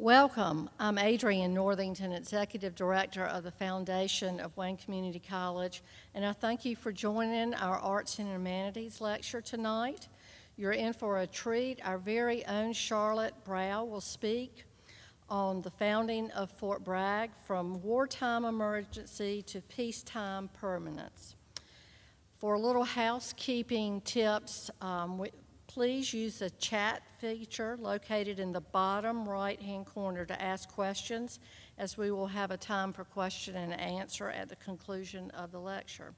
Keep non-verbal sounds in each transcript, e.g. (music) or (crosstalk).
Welcome. I'm Adrienne Northington, Executive Director of the Foundation of Wayne Community College, and I thank you for joining our Arts and Humanities lecture tonight. You're in for a treat. Our very own Charlotte Brow will speak on the founding of Fort Bragg from wartime emergency to peacetime permanence. For a little housekeeping tips, um, please use the chat feature located in the bottom right-hand corner to ask questions, as we will have a time for question and answer at the conclusion of the lecture.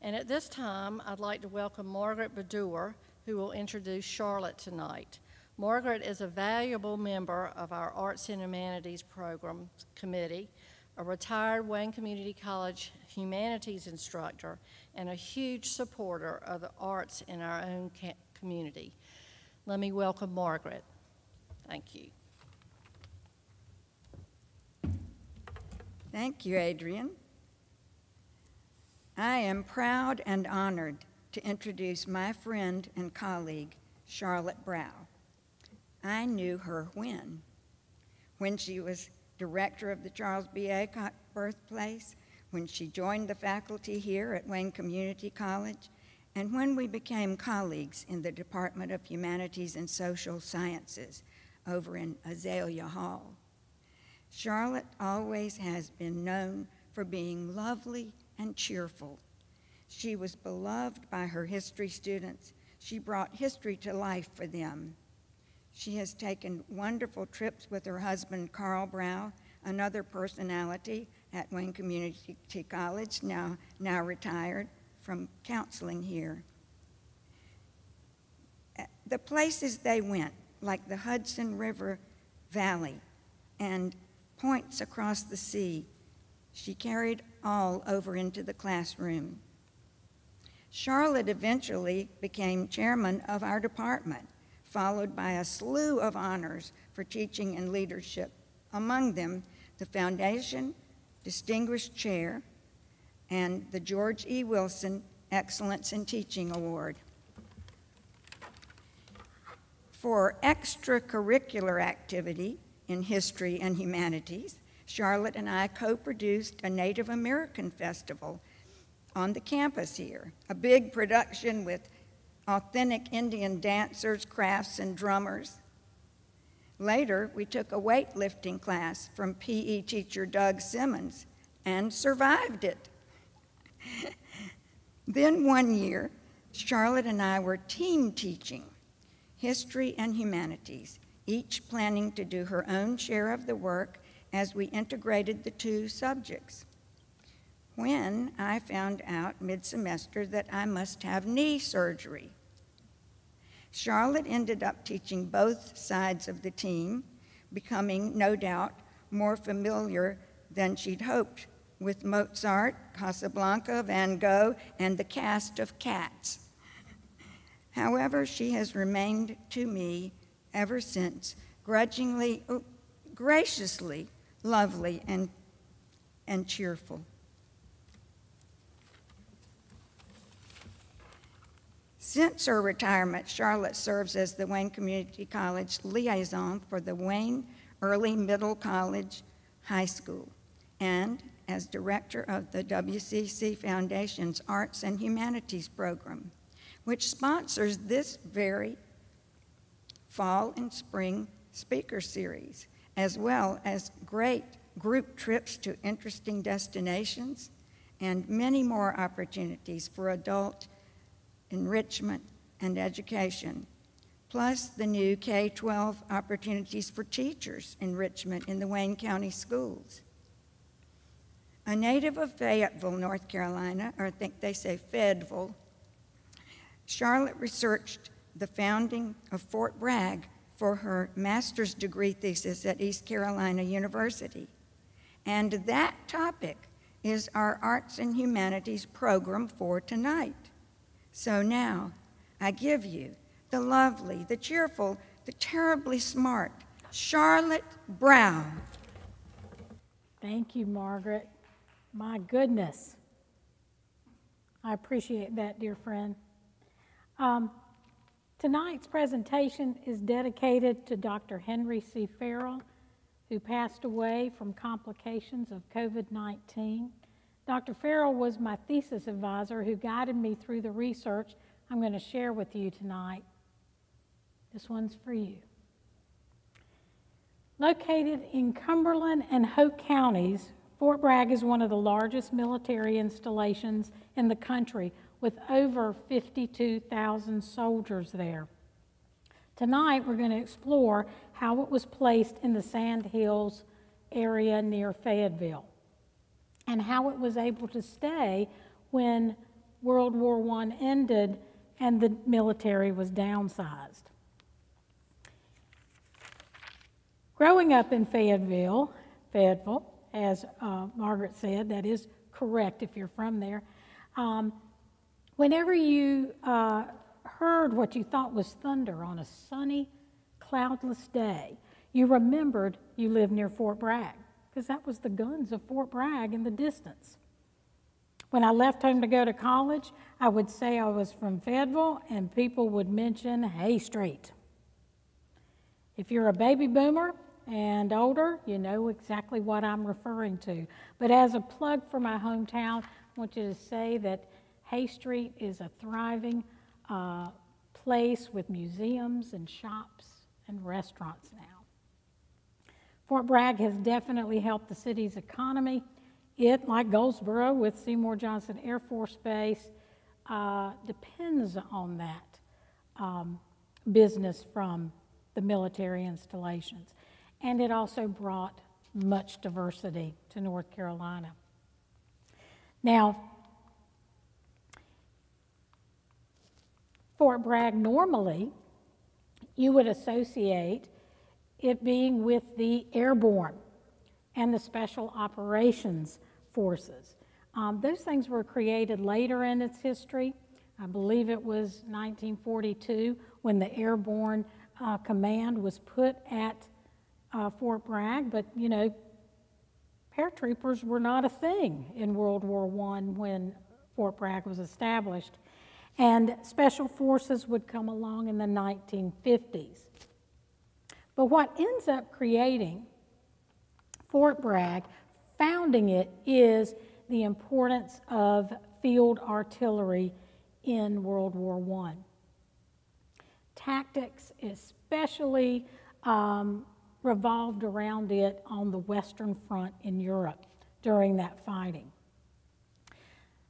And at this time, I'd like to welcome Margaret Bedour, who will introduce Charlotte tonight. Margaret is a valuable member of our Arts and Humanities Program Committee, a retired Wayne Community College humanities instructor, and a huge supporter of the arts in our own community. Let me welcome Margaret. Thank you. Thank you, Adrienne. I am proud and honored to introduce my friend and colleague, Charlotte Brow. I knew her when? When she was director of the Charles B. Aycock Birthplace, when she joined the faculty here at Wayne Community College, and when we became colleagues in the Department of Humanities and Social Sciences over in Azalea Hall. Charlotte always has been known for being lovely and cheerful. She was beloved by her history students. She brought history to life for them. She has taken wonderful trips with her husband, Carl Brow, another personality at Wayne Community College, now, now retired from counseling here. Uh, the places they went, like the Hudson River Valley and points across the sea, she carried all over into the classroom. Charlotte eventually became chairman of our department followed by a slew of honors for teaching and leadership, among them the Foundation Distinguished Chair and the George E. Wilson Excellence in Teaching Award. For extracurricular activity in history and humanities, Charlotte and I co produced a Native American festival on the campus here, a big production with authentic Indian dancers, crafts, and drummers. Later, we took a weightlifting class from PE teacher Doug Simmons and survived it. (laughs) then one year, Charlotte and I were team teaching history and humanities, each planning to do her own share of the work as we integrated the two subjects. When I found out mid semester that I must have knee surgery, Charlotte ended up teaching both sides of the team, becoming, no doubt, more familiar than she'd hoped with Mozart, Casablanca, Van Gogh, and the cast of Cats. However, she has remained to me ever since, grudgingly, oh, graciously lovely and, and cheerful. Since her retirement, Charlotte serves as the Wayne Community College liaison for the Wayne Early Middle College High School and as director of the WCC Foundation's Arts and Humanities program, which sponsors this very fall and spring speaker series, as well as great group trips to interesting destinations and many more opportunities for adult enrichment, and education, plus the new K 12 opportunities for teachers enrichment in the Wayne County schools. A native of Fayetteville, North Carolina, or I think they say Fayetteville, Charlotte researched the founding of Fort Bragg for her master's degree thesis at East Carolina University. And that topic is our Arts and Humanities program for tonight. So now I give you the lovely, the cheerful, the terribly smart Charlotte Brow. Thank you, Margaret. My goodness. I appreciate that, dear friend. Um, tonight's presentation is dedicated to Dr. Henry C. Farrell, who passed away from complications of COVID 19. Dr. Farrell was my thesis advisor who guided me through the research I'm going to share with you tonight. This one's for you. Located in Cumberland and Hoke counties, Fort Bragg is one of the largest military installations in the country with over 52,000 soldiers there. Tonight, we're going to explore how it was placed in the Sand Hills area near Fayetteville and how it was able to stay when World War I ended and the military was downsized. Growing up in Fayetteville, Fayetteville, as uh, Margaret said, that is correct if you're from there. Um, whenever you uh, heard what you thought was thunder on a sunny, cloudless day, you remembered you lived near Fort Bragg because that was the guns of Fort Bragg in the distance. When I left home to go to college, I would say I was from Fayetteville, and people would mention Hay Street. If you're a baby boomer, and older, you know exactly what I'm referring to. But as a plug for my hometown, I want you to say that Hay Street is a thriving uh, place with museums and shops and restaurants now. Fort Bragg has definitely helped the city's economy. It, like Goldsboro with Seymour Johnson Air Force Base, uh, depends on that um, business from the military installations and it also brought much diversity to North Carolina. Now, Fort Bragg normally, you would associate it being with the airborne and the special operations forces. Um, those things were created later in its history. I believe it was 1942 when the airborne uh, command was put at uh, Fort Bragg, but you know, paratroopers were not a thing in World War I when Fort Bragg was established. And special forces would come along in the 1950s. But what ends up creating Fort Bragg, founding it, is the importance of field artillery in World War I. Tactics, especially um, revolved around it on the Western Front in Europe during that fighting.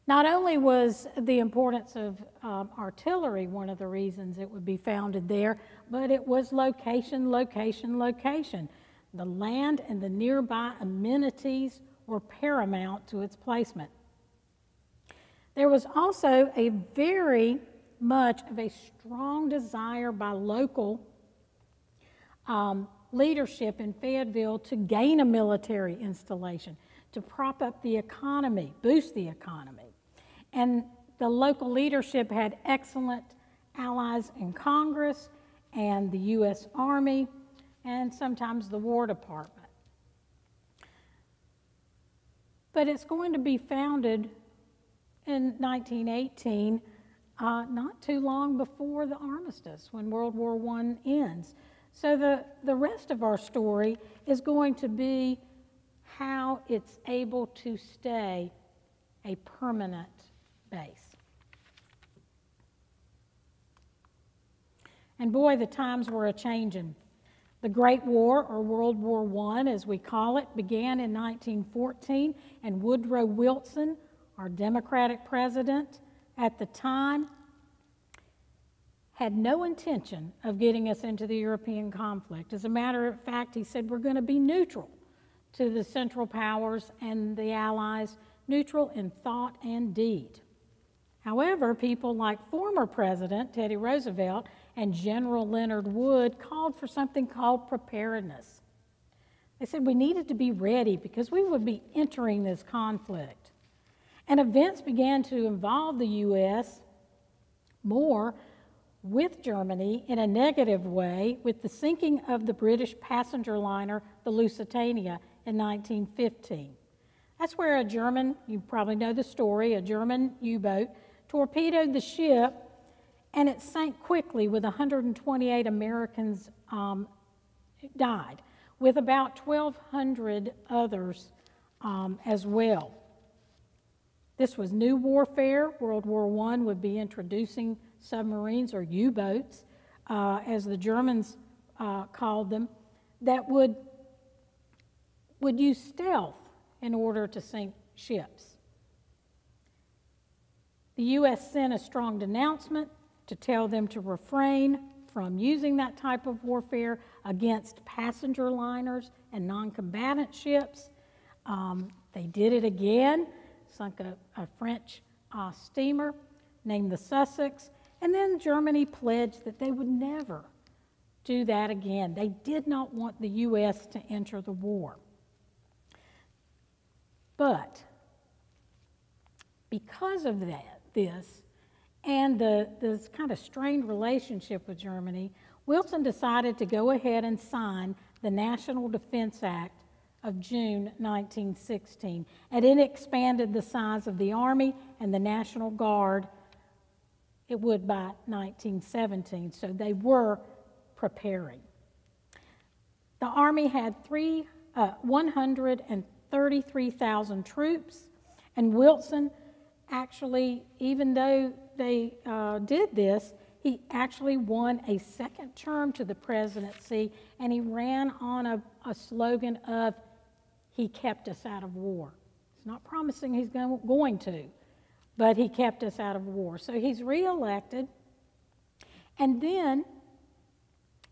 Not only was the importance of um, artillery one of the reasons it would be founded there, but it was location, location, location. The land and the nearby amenities were paramount to its placement. There was also a very much of a strong desire by local um, leadership in Fayetteville to gain a military installation, to prop up the economy, boost the economy. And the local leadership had excellent allies in Congress and the U.S. Army and sometimes the War Department. But it's going to be founded in 1918, uh, not too long before the armistice, when World War I ends. So the, the rest of our story is going to be how it's able to stay a permanent base. And boy, the times were a changing. The Great War, or World War I as we call it, began in 1914, and Woodrow Wilson, our Democratic president at the time, had no intention of getting us into the European conflict. As a matter of fact, he said we're going to be neutral to the Central Powers and the Allies, neutral in thought and deed. However, people like former President Teddy Roosevelt and General Leonard Wood called for something called preparedness. They said we needed to be ready because we would be entering this conflict. And events began to involve the U.S. more with Germany in a negative way with the sinking of the British passenger liner, the Lusitania, in 1915. That's where a German, you probably know the story, a German U boat torpedoed the ship and it sank quickly with 128 Americans um, died. with about 1,200 others um, as well. This was new warfare. World War I would be introducing submarines or U boats, uh, as the Germans uh, called them, that would, would use stealth in order to sink ships. The U.S. sent a strong denouncement to tell them to refrain from using that type of warfare against passenger liners and non combatant ships. Um, they did it again, sunk a, a French uh, steamer named the Sussex, and then Germany pledged that they would never do that again. They did not want the U.S. to enter the war. But because of that, this, and the, this kind of strained relationship with Germany, Wilson decided to go ahead and sign the National Defense Act of June 1916. And it expanded the size of the Army and the National Guard, it would by 1917. So they were preparing. The Army had three, uh, 133,000 troops, and Wilson actually, even though they uh, did this, he actually won a second term to the presidency and he ran on a, a slogan of, He kept us out of war. It's not promising he's going, going to, but he kept us out of war. So he's reelected. And then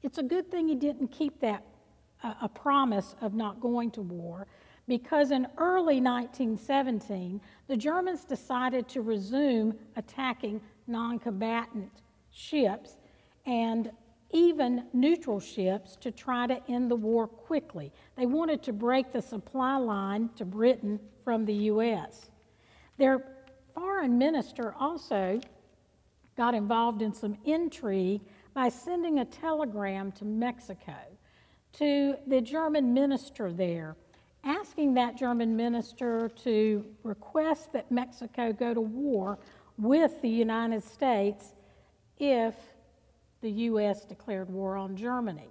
it's a good thing he didn't keep that uh, a promise of not going to war because in early 1917, the Germans decided to resume attacking non combatant ships and even neutral ships to try to end the war quickly. They wanted to break the supply line to Britain from the U.S. Their foreign minister also got involved in some intrigue by sending a telegram to Mexico to the German minister there asking that German minister to request that Mexico go to war with the United States if the U.S. declared war on Germany.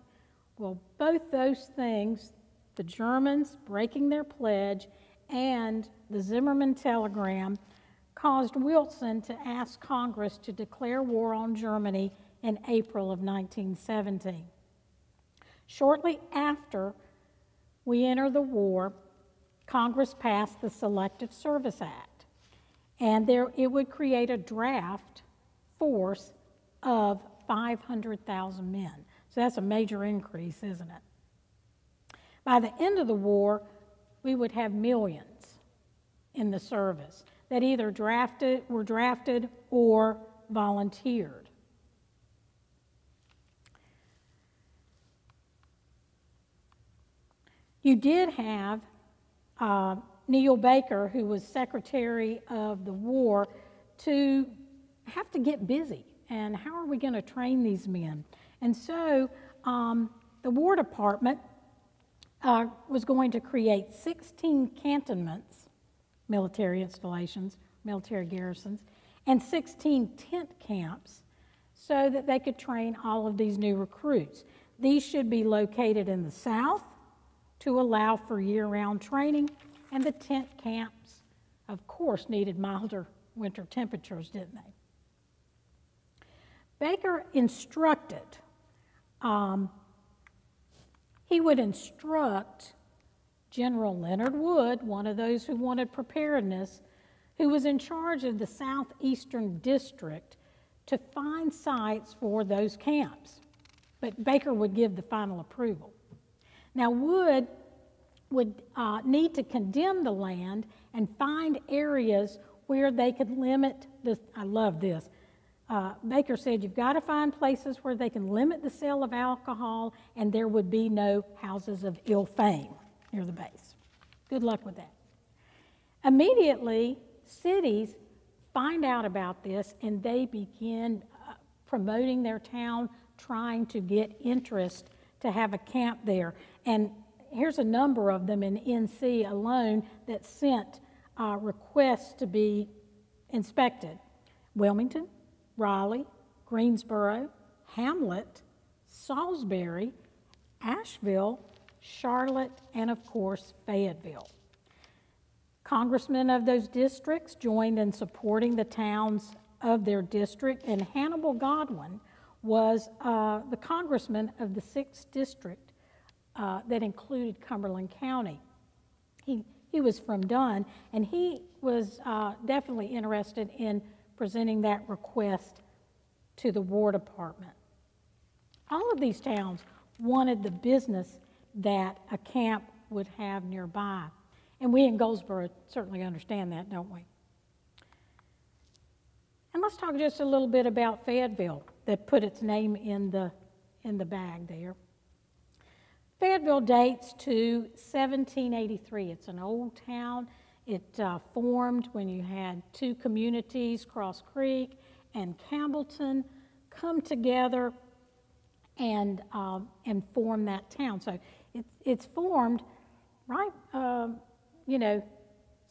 Well, both those things, the Germans breaking their pledge and the Zimmerman telegram, caused Wilson to ask Congress to declare war on Germany in April of 1917. Shortly after we enter the war, Congress passed the Selective Service Act, and there, it would create a draft force of 500,000 men. So that's a major increase, isn't it? By the end of the war, we would have millions in the service that either drafted, were drafted or volunteered. You did have uh, Neil Baker, who was Secretary of the War, to have to get busy. And how are we going to train these men? And so um, the War Department uh, was going to create 16 cantonments, military installations, military garrisons, and 16 tent camps so that they could train all of these new recruits. These should be located in the South, to allow for year round training, and the tent camps, of course, needed milder winter temperatures, didn't they? Baker instructed, um, he would instruct General Leonard Wood, one of those who wanted preparedness, who was in charge of the Southeastern District, to find sites for those camps. But Baker would give the final approval. Now, Wood would uh, need to condemn the land and find areas where they could limit this. I love this. Uh, Baker said, You've got to find places where they can limit the sale of alcohol and there would be no houses of ill fame near the base. Good luck with that. Immediately, cities find out about this and they begin uh, promoting their town, trying to get interest to have a camp there. And here's a number of them in NC alone that sent uh, requests to be inspected Wilmington, Raleigh, Greensboro, Hamlet, Salisbury, Asheville, Charlotte, and of course, Fayetteville. Congressmen of those districts joined in supporting the towns of their district, and Hannibal Godwin was uh, the congressman of the 6th district uh, that included Cumberland County. He, he was from Dunn, and he was uh, definitely interested in presenting that request to the War Department. All of these towns wanted the business that a camp would have nearby. And we in Goldsboro certainly understand that, don't we? And let's talk just a little bit about Fayetteville that put its name in the, in the bag there. Fayetteville dates to 1783. It's an old town. It uh, formed when you had two communities, Cross Creek and Campbellton, come together and, um, and form that town. So it, it's formed right, um, you know,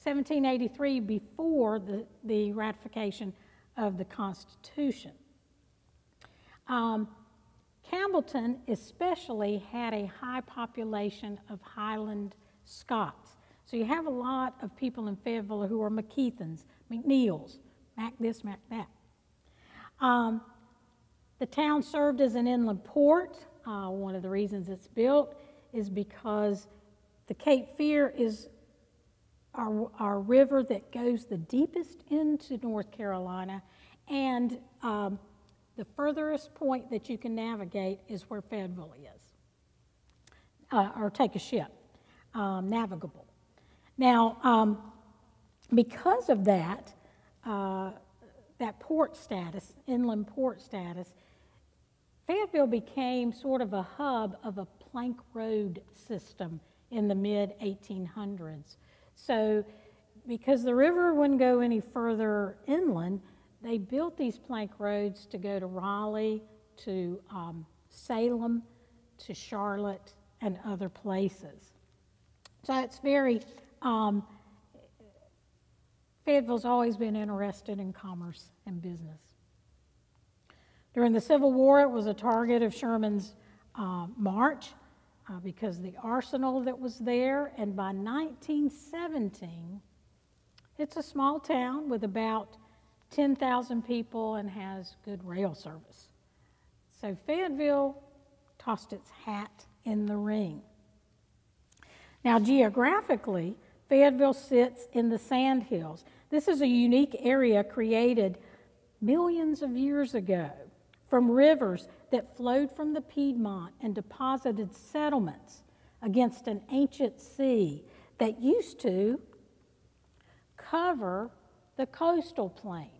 1783 before the, the ratification of the Constitution. Um, Campbellton especially had a high population of Highland Scots. So you have a lot of people in Fayetteville who are McKeithans, McNeils, Mac this, Mac that. Um, the town served as an inland port. Uh, one of the reasons it's built is because the Cape Fear is our, our river that goes the deepest into North Carolina, and um, the furthest point that you can navigate is where Fayetteville is, uh, or take a ship, um, navigable. Now, um, because of that, uh, that port status, inland port status, Fayetteville became sort of a hub of a plank road system in the mid 1800s. So, because the river wouldn't go any further inland, they built these plank roads to go to Raleigh, to um, Salem, to Charlotte, and other places. So it's very, um, Fayetteville's always been interested in commerce and business. During the Civil War, it was a target of Sherman's uh, march uh, because the arsenal that was there, and by 1917, it's a small town with about 10,000 people and has good rail service. So Fayetteville tossed its hat in the ring. Now, geographically, Fayetteville sits in the Sandhills. This is a unique area created millions of years ago from rivers that flowed from the Piedmont and deposited settlements against an ancient sea that used to cover the coastal plain.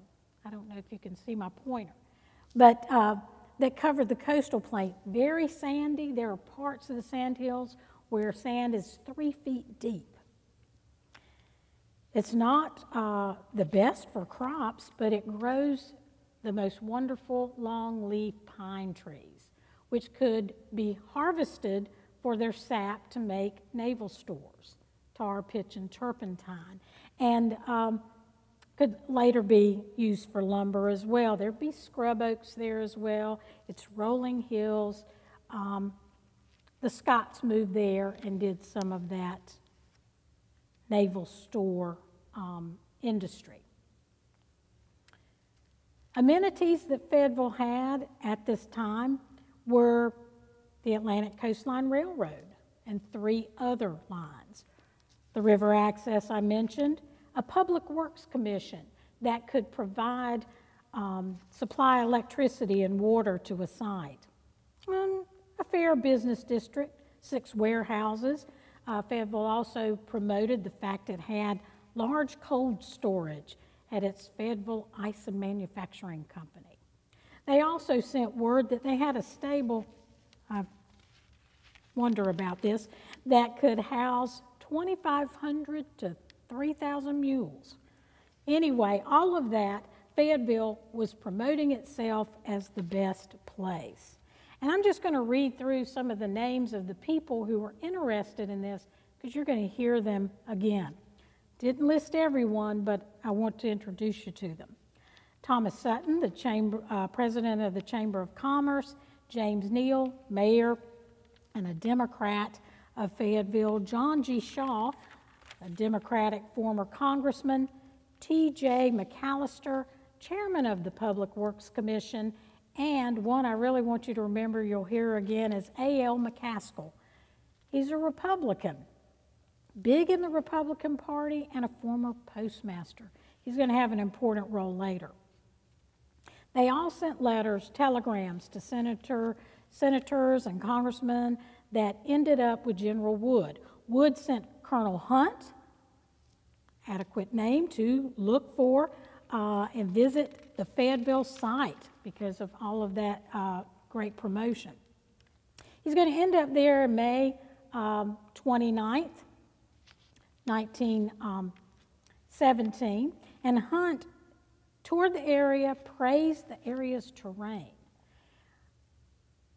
I don't know if you can see my pointer, but uh, that covered the coastal plain. Very sandy. There are parts of the sandhills where sand is three feet deep. It's not uh, the best for crops, but it grows the most wonderful long leaf pine trees, which could be harvested for their sap to make naval stores, tar, pitch, and turpentine, and um, could later be used for lumber as well. There'd be scrub oaks there as well. It's rolling hills. Um, the Scots moved there and did some of that naval store um, industry. Amenities that Fayetteville had at this time were the Atlantic Coastline Railroad and three other lines. The river access I mentioned, a public works commission that could provide um, supply electricity and water to a site. Um, a fair business district, six warehouses. Uh, Fayetteville also promoted the fact it had large cold storage at its Fayetteville Ice Manufacturing Company. They also sent word that they had a stable, I wonder about this, that could house 2,500 to 3,000 mules. Anyway, all of that, Fayetteville was promoting itself as the best place. And I'm just going to read through some of the names of the people who were interested in this because you're going to hear them again. Didn't list everyone, but I want to introduce you to them. Thomas Sutton, the chamber, uh, president of the Chamber of Commerce, James Neal, mayor, and a Democrat of Fayetteville, John G. Shaw, a Democratic former congressman, T.J. McAllister, chairman of the Public Works Commission, and one I really want you to remember you'll hear again is A.L. McCaskill. He's a Republican, big in the Republican Party, and a former postmaster. He's going to have an important role later. They all sent letters, telegrams to senator, senators and congressmen that ended up with General Wood. Wood sent Colonel Hunt, adequate name, to look for uh, and visit the Fayetteville site because of all of that uh, great promotion. He's going to end up there May um, 29th, 1917, um, and Hunt toured the area, praised the area's terrain.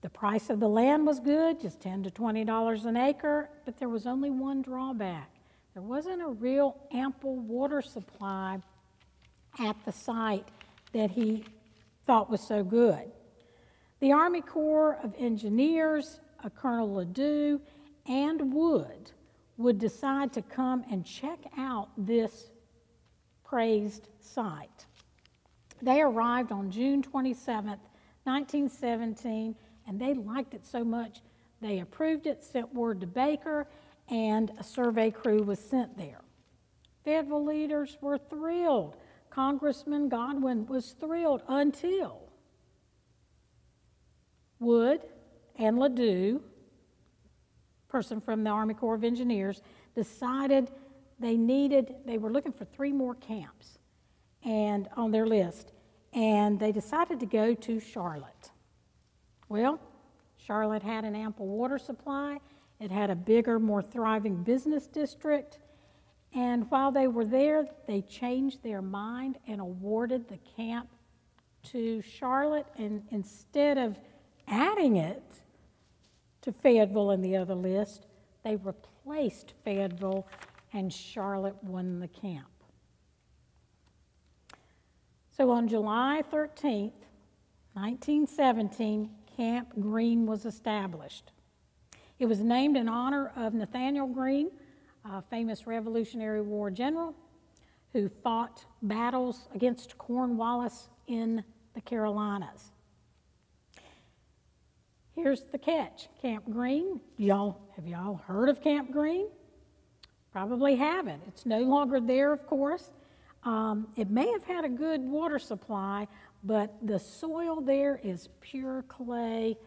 The price of the land was good, just 10 to $20 an acre, but there was only one drawback. There wasn't a real ample water supply at the site that he thought was so good. The Army Corps of Engineers, a Colonel Ladue, and Wood would decide to come and check out this praised site. They arrived on June 27, 1917, and they liked it so much they approved it, sent word to Baker, and a survey crew was sent there. Federal leaders were thrilled. Congressman Godwin was thrilled until Wood and Ladue, person from the Army Corps of Engineers, decided they needed, they were looking for three more camps and on their list, and they decided to go to Charlotte. Well, Charlotte had an ample water supply, it had a bigger, more thriving business district, and while they were there, they changed their mind and awarded the camp to Charlotte, and instead of adding it to Fayetteville in the other list, they replaced Fayetteville, and Charlotte won the camp. So on July 13th, 1917, Camp Greene was established. It was named in honor of Nathanael Greene, a famous Revolutionary War general who fought battles against Cornwallis in the Carolinas. Here's the catch Camp Greene. Y'all, have y'all heard of Camp Greene? Probably haven't. It's no longer there, of course. Um, it may have had a good water supply, but the soil there is pure clay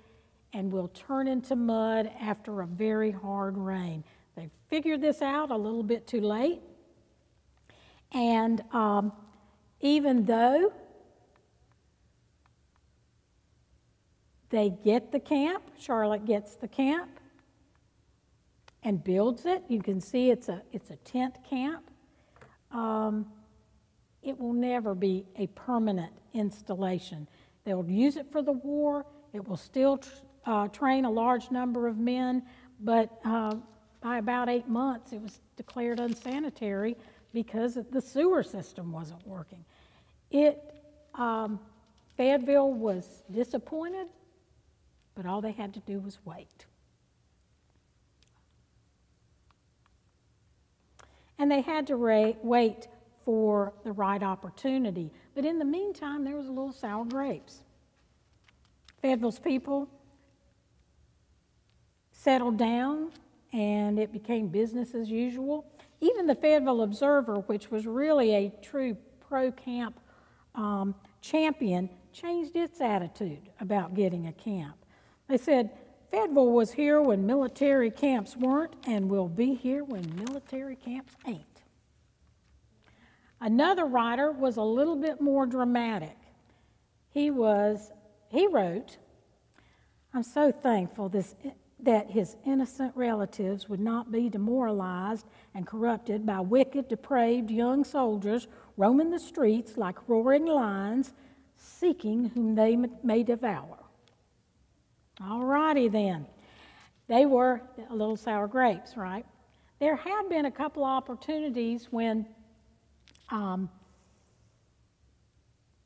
and will turn into mud after a very hard rain. They figured this out a little bit too late. And um, even though they get the camp, Charlotte gets the camp and builds it. You can see it's a, it's a tent camp. Um, it will never be a permanent installation. They'll use it for the war. It will still tr- uh, train a large number of men, but uh, by about eight months, it was declared unsanitary because the sewer system wasn't working. It, um, Fayetteville was disappointed, but all they had to do was wait. And they had to wait for the right opportunity. But in the meantime, there was a little sour grapes. Fayetteville's people settled down and it became business as usual. Even the Fayetteville Observer, which was really a true pro camp um, champion, changed its attitude about getting a camp. They said, Fayetteville was here when military camps weren't and will be here when military camps ain't. Another writer was a little bit more dramatic. He was, he wrote, I'm so thankful this, that his innocent relatives would not be demoralized and corrupted by wicked, depraved young soldiers roaming the streets like roaring lions, seeking whom they may devour. All righty then. They were a little sour grapes, right? There had been a couple opportunities when um,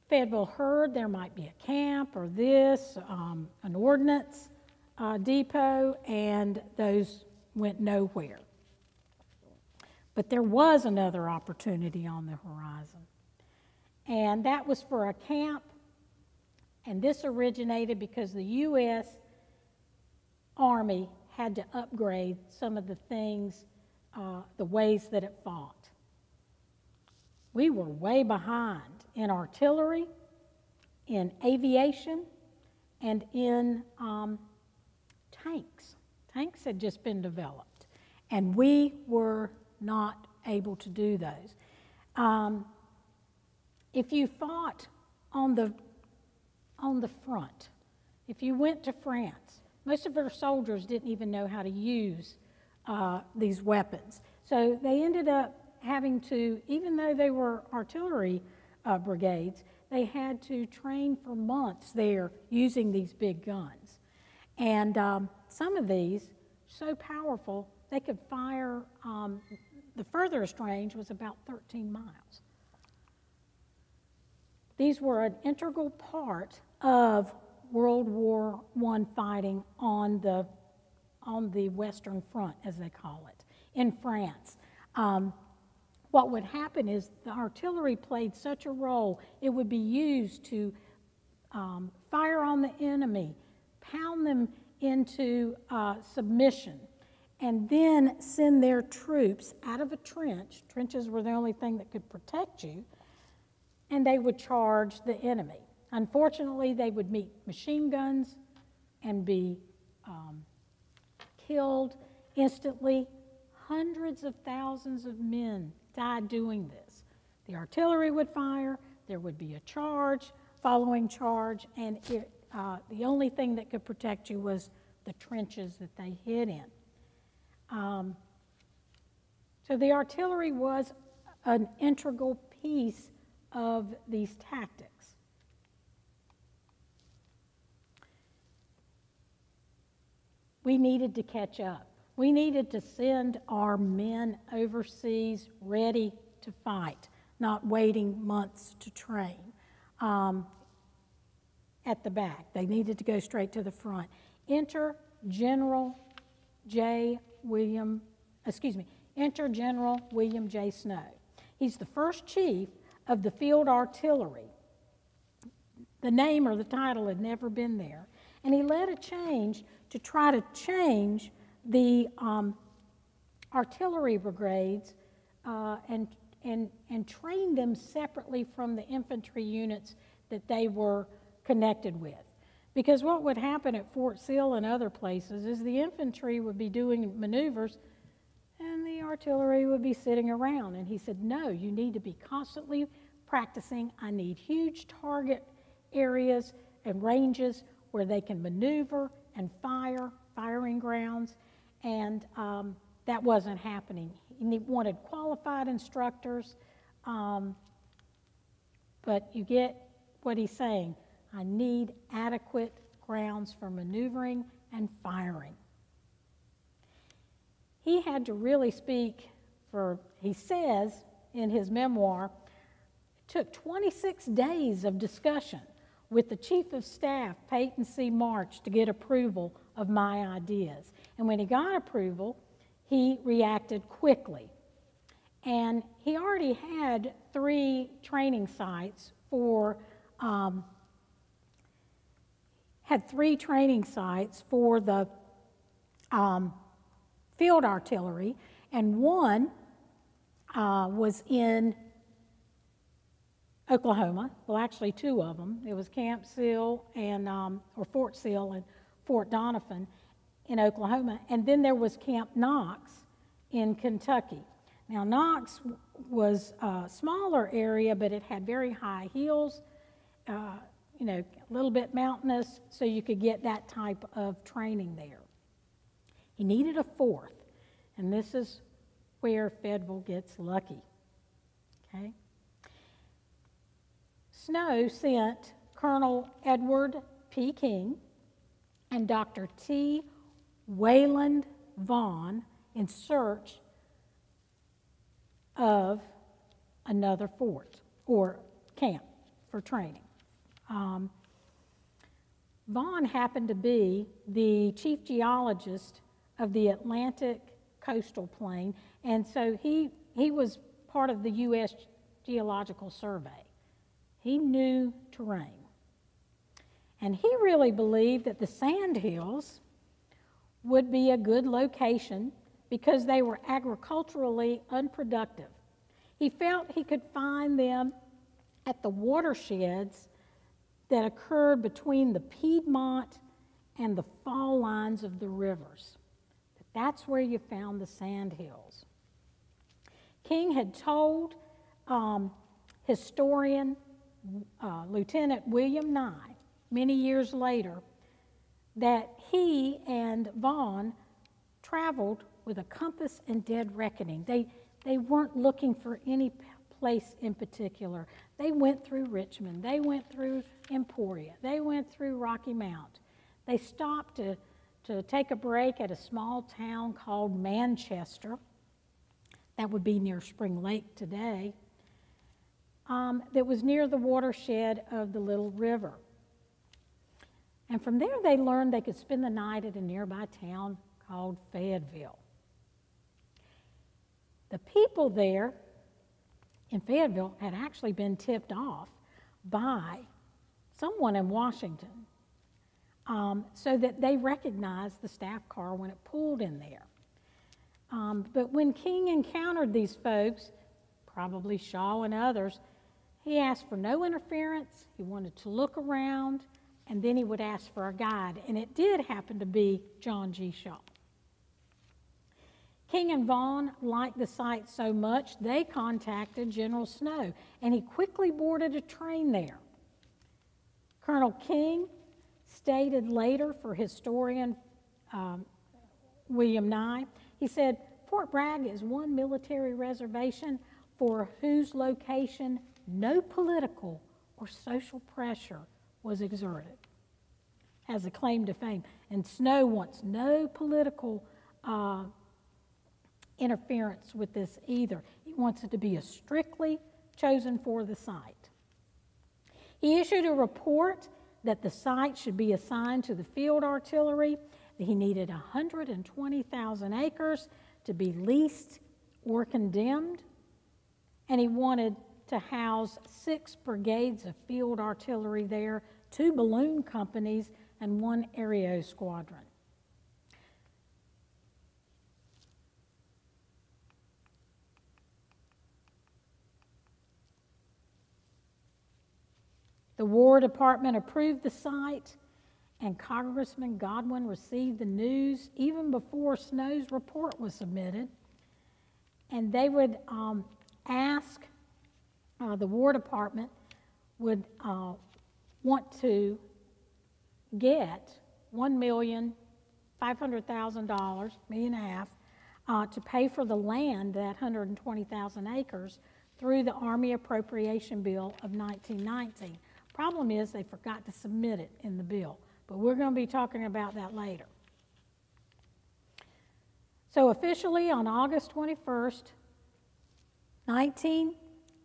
Fayetteville heard there might be a camp or this, um, an ordnance uh, depot, and those went nowhere. But there was another opportunity on the horizon, and that was for a camp. And this originated because the U.S. Army had to upgrade some of the things, uh, the ways that it fought. We were way behind in artillery, in aviation, and in um, tanks. Tanks had just been developed, and we were not able to do those. Um, if you fought on the, on the front, if you went to France, most of our soldiers didn't even know how to use uh, these weapons. So they ended up having to, even though they were artillery uh, brigades, they had to train for months there using these big guns. And um, some of these, so powerful, they could fire, um, the furthest range was about 13 miles. These were an integral part of World War I fighting on the, on the Western Front, as they call it, in France. Um, what would happen is the artillery played such a role, it would be used to um, fire on the enemy, pound them into uh, submission, and then send their troops out of a trench. Trenches were the only thing that could protect you, and they would charge the enemy. Unfortunately, they would meet machine guns and be um, killed instantly. Hundreds of thousands of men died doing this. The artillery would fire, there would be a charge, following charge, and it, uh, the only thing that could protect you was the trenches that they hid in. Um, so the artillery was an integral piece of these tactics. We needed to catch up. We needed to send our men overseas ready to fight, not waiting months to train um, at the back. They needed to go straight to the front. Enter General J. William, excuse me, enter General William J. Snow. He's the first chief of the field artillery. The name or the title had never been there. And he led a change to try to change the um, artillery brigades uh, and, and, and train them separately from the infantry units that they were connected with. Because what would happen at Fort Sill and other places is the infantry would be doing maneuvers and the artillery would be sitting around. And he said, No, you need to be constantly practicing. I need huge target areas and ranges where they can maneuver and fire, firing grounds, and um, that wasn't happening. He wanted qualified instructors, um, but you get what he's saying. I need adequate grounds for maneuvering and firing. He had to really speak for, he says in his memoir, it took 26 days of discussion with the Chief of Staff, Peyton C. March, to get approval of my ideas. And when he got approval, he reacted quickly. And he already had three training sites for, um, had three training sites for the um, field artillery, and one uh, was in Oklahoma. Well, actually, two of them. It was Camp Sill and um, or Fort Sill and Fort Doniphan in Oklahoma, and then there was Camp Knox in Kentucky. Now, Knox was a smaller area, but it had very high hills, uh, you know, a little bit mountainous, so you could get that type of training there. He needed a fourth, and this is where Fayetteville gets lucky. Okay? Snow sent Colonel Edward P. King and Dr. T. Wayland Vaughan in search of another fort or camp for training. Um, Vaughan happened to be the chief geologist of the Atlantic coastal plain, and so he, he was part of the U.S. Geological Survey. He knew terrain. And he really believed that the sand hills would be a good location because they were agriculturally unproductive. He felt he could find them at the watersheds that occurred between the Piedmont and the fall lines of the rivers. That's where you found the sand hills. King had told um, historian uh, Lieutenant William Nye many years later that he and Vaughan traveled with a compass and dead reckoning. They, they weren't looking for any place in particular. They went through Richmond, they went through Emporia, they went through Rocky Mount. They stopped to, to take a break at a small town called Manchester. That would be near Spring Lake today. Um, that was near the watershed of the Little River. And from there, they learned they could spend the night at a nearby town called Fayetteville. The people there in Fayetteville had actually been tipped off by someone in Washington um, so that they recognized the staff car when it pulled in there. Um, but when King encountered these folks, probably Shaw and others, he asked for no interference. He wanted to look around, and then he would ask for a guide. And it did happen to be John G. Shaw. King and Vaughan liked the site so much, they contacted General Snow, and he quickly boarded a train there. Colonel King stated later for historian um, William Nye, he said, Fort Bragg is one military reservation for whose location no political or social pressure was exerted. Has a claim to fame. And Snow wants no political uh, interference with this either. He wants it to be a strictly chosen for the site. He issued a report that the site should be assigned to the field artillery, that he needed 120,000 acres to be leased or condemned, and he wanted to house six brigades of field artillery there, two balloon companies, and one aero squadron. The War Department approved the site, and Congressman Godwin received the news even before Snow's report was submitted. And they would um, ask, uh, the War Department would uh, want to get one million five hundred thousand dollars, million and a half, uh, to pay for the land, that 120,000 acres, through the Army Appropriation Bill of 1919. Problem is, they forgot to submit it in the bill, but we're going to be talking about that later. So, officially on August 21st,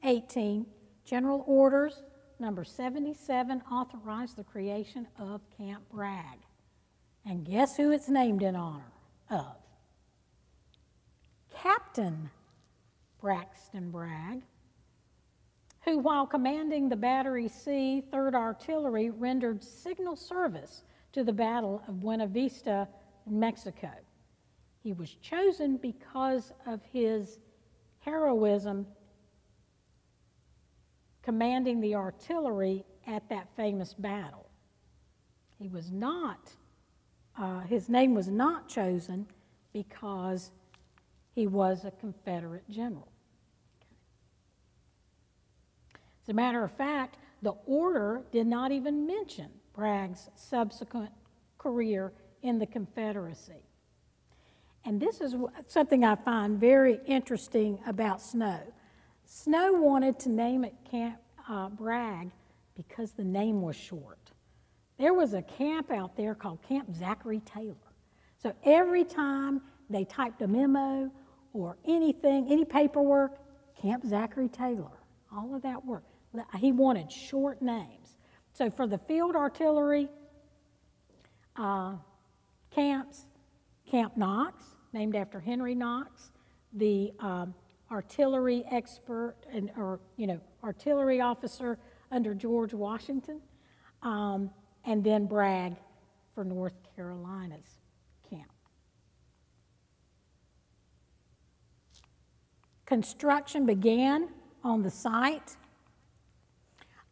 1918, General Orders number 77 authorized the creation of Camp Bragg. And guess who it's named in honor of? Captain Braxton Bragg, who, while commanding the Battery C, 3rd Artillery, rendered signal service to the Battle of Buena Vista, Mexico. He was chosen because of his heroism commanding the artillery at that famous battle. He was not, uh, his name was not chosen because he was a Confederate general. As a matter of fact, the order did not even mention Bragg's subsequent career in the Confederacy. And this is something I find very interesting about Snow. Snow wanted to name it Camp uh, Bragg because the name was short. There was a camp out there called Camp Zachary Taylor. So every time they typed a memo or anything, any paperwork, Camp Zachary Taylor, all of that work. He wanted short names. So for the field artillery uh, camps, Camp Knox, named after Henry Knox, the um, artillery expert and, or, you know, artillery officer under George Washington, um, and then Bragg for North Carolina's camp. Construction began on the site.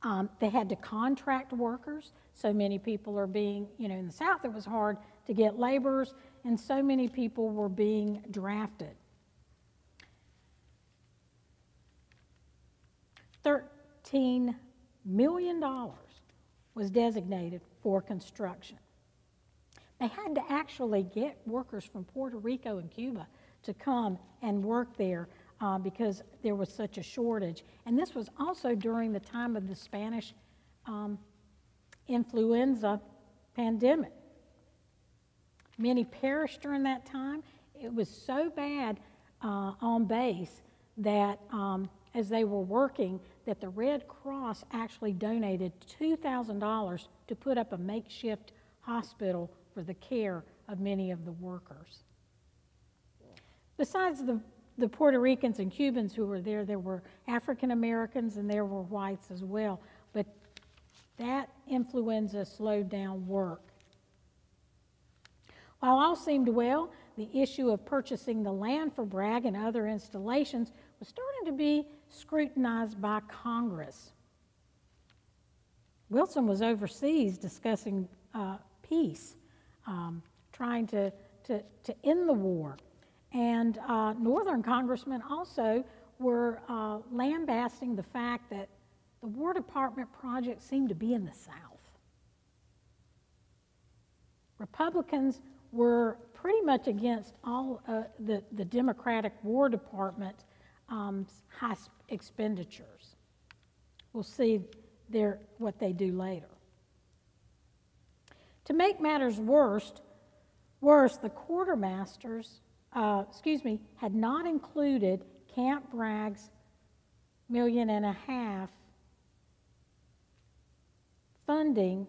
Um, they had to contract workers. So many people are being, you know, in the South it was hard to get laborers, and so many people were being drafted. $13 million was designated for construction. They had to actually get workers from Puerto Rico and Cuba to come and work there uh, because there was such a shortage. And this was also during the time of the Spanish um, influenza pandemic. Many perished during that time. It was so bad uh, on base that um, as they were working, that the Red Cross actually donated $2,000 to put up a makeshift hospital for the care of many of the workers. Besides the, the Puerto Ricans and Cubans who were there, there were African Americans and there were whites as well. But that influenza slowed down work. While all seemed well, the issue of purchasing the land for Bragg and other installations was starting to be scrutinized by Congress. Wilson was overseas discussing uh, peace, um, trying to, to, to end the war. And uh, Northern congressmen also were uh, lambasting the fact that the War Department project seemed to be in the South. Republicans were pretty much against all uh, the, the Democratic War Department um, high expenditures. We'll see their, what they do later. To make matters worse, worse the quartermasters, uh, excuse me, had not included Camp Bragg's million and a half funding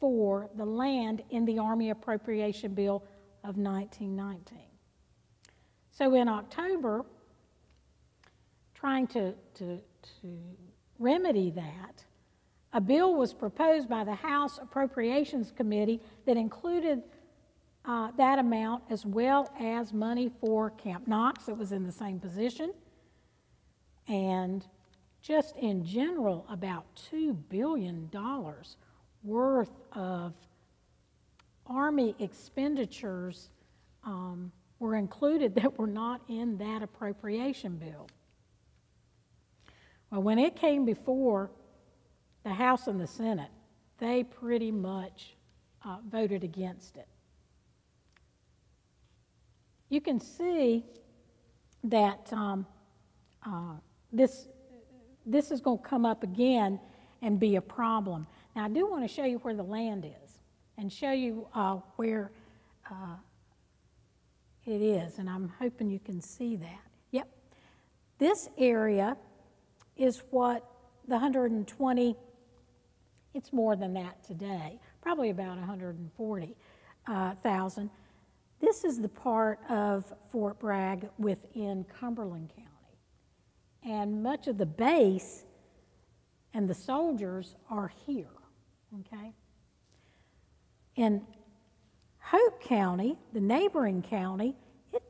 for the land in the Army Appropriation Bill of 1919. So in October, trying to, to, to remedy that, a bill was proposed by the House Appropriations Committee that included uh, that amount as well as money for Camp Knox that was in the same position. And just in general, about $2 billion worth of Army expenditures um, were included that were not in that appropriation bill. Well, when it came before the House and the Senate, they pretty much uh, voted against it. You can see that um, uh, this, this is going to come up again and be a problem. Now, I do want to show you where the land is and show you uh, where uh, it is, and I'm hoping you can see that. Yep. This area is what the 120, it's more than that today, probably about 140,000. Uh, this is the part of Fort Bragg within Cumberland County. And much of the base and the soldiers are here, okay? In Hoke County, the neighboring county, it,